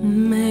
Me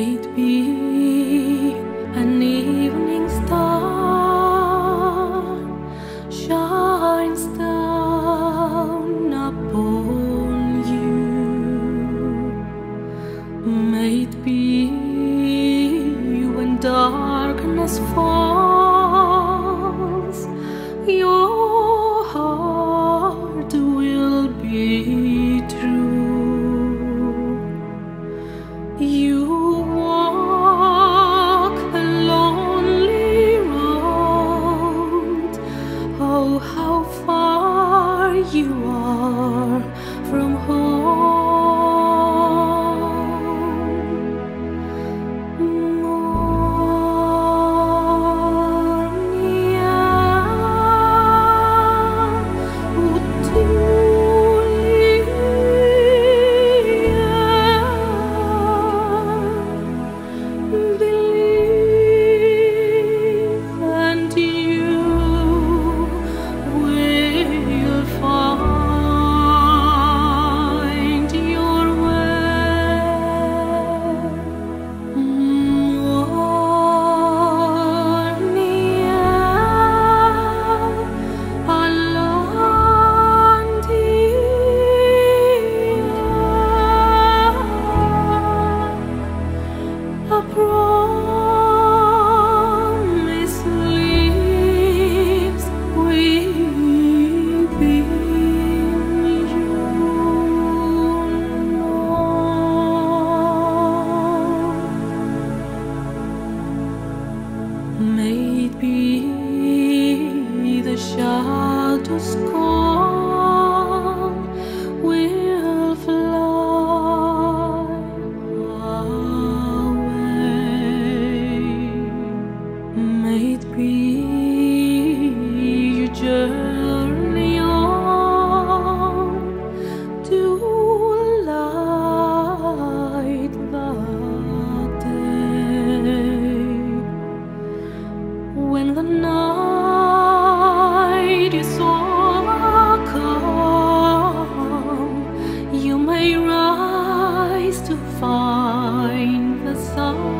school. find the sun.